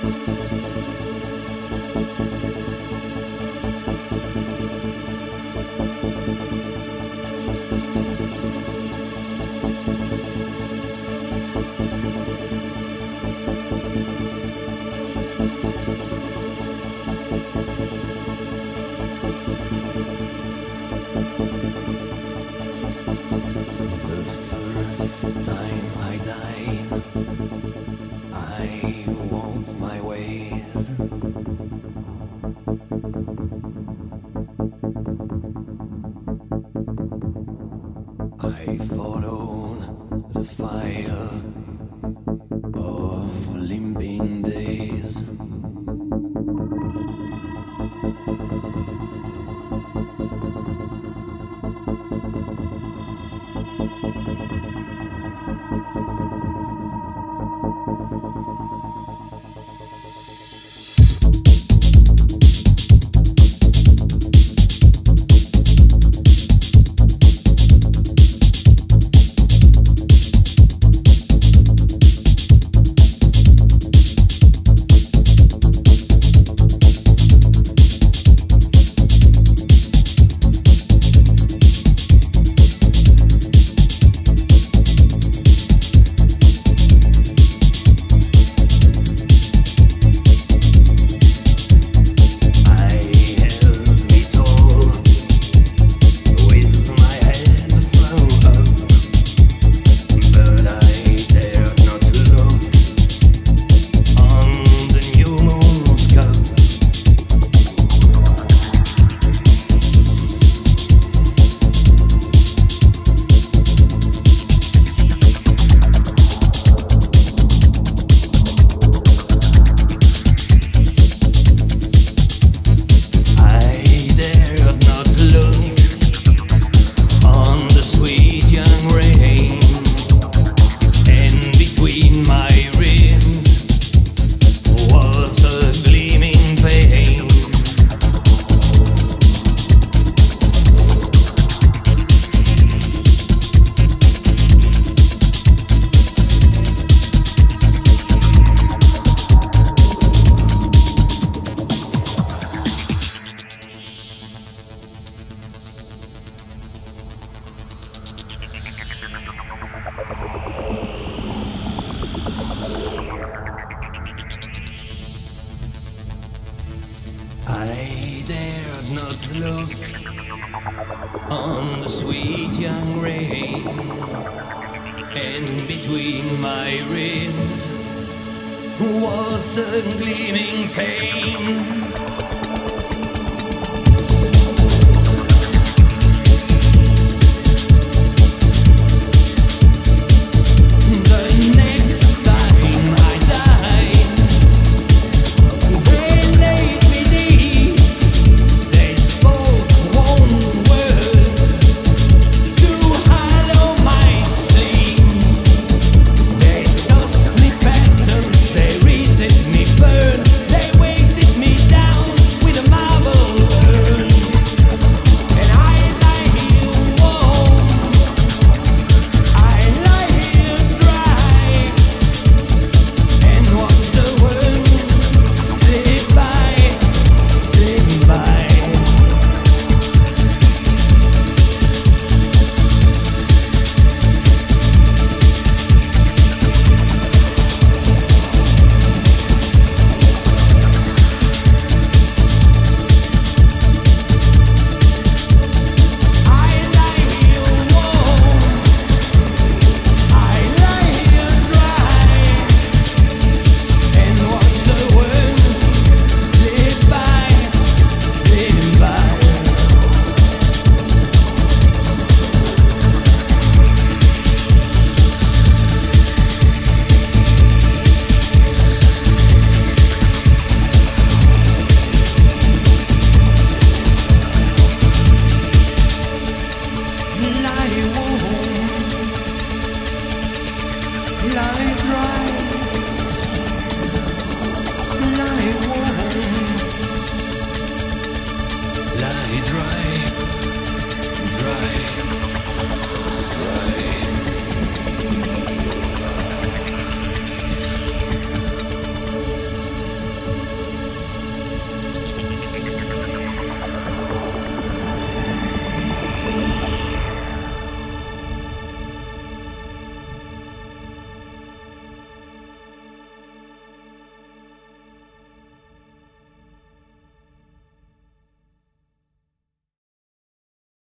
The first time I died, fire of limping days. I dared not look on the sweet young rain, and between my ribs was a gleaming pain.